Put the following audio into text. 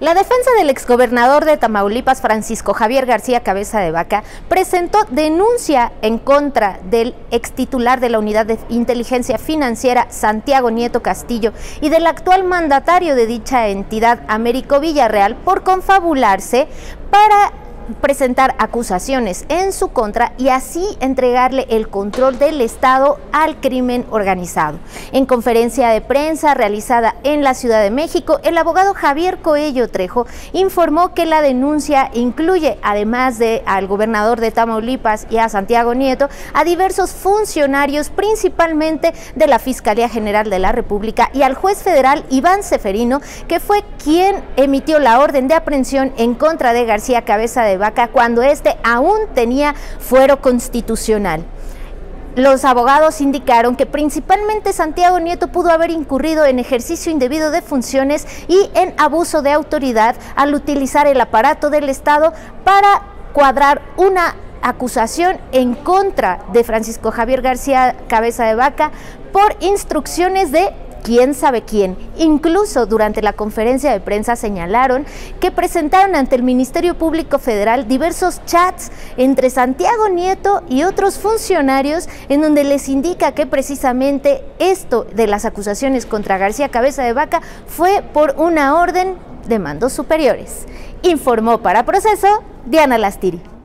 La defensa del exgobernador de Tamaulipas, Francisco Javier García Cabeza de Vaca, presentó denuncia en contra del extitular de la Unidad de Inteligencia Financiera, Santiago Nieto Castillo, y del actual mandatario de dicha entidad, Américo Villarreal, por confabularse para presentar acusaciones en su contra y así entregarle el control del Estado al crimen organizado. En conferencia de prensa realizada en la Ciudad de México, el abogado Javier Coello Trejo informó que la denuncia incluye, además de al gobernador de Tamaulipas y a Santiago Nieto, a diversos funcionarios, principalmente de la Fiscalía General de la República y al juez federal Iván Seferino, que fue quien emitió la orden de aprehensión en contra de García Cabeza de Vaca cuando éste aún tenía fuero constitucional. Los abogados indicaron que principalmente Santiago Nieto pudo haber incurrido en ejercicio indebido de funciones y en abuso de autoridad al utilizar el aparato del Estado para cuadrar una acusación en contra de Francisco Javier García Cabeza de Vaca por instrucciones de quién sabe quién. Incluso durante la conferencia de prensa señalaron que presentaron ante el Ministerio Público Federal diversos chats entre Santiago Nieto y otros funcionarios en donde les indica que precisamente esto de las acusaciones contra García Cabeza de Vaca fue por una orden de mandos superiores. Informó para proceso Diana Lastiri.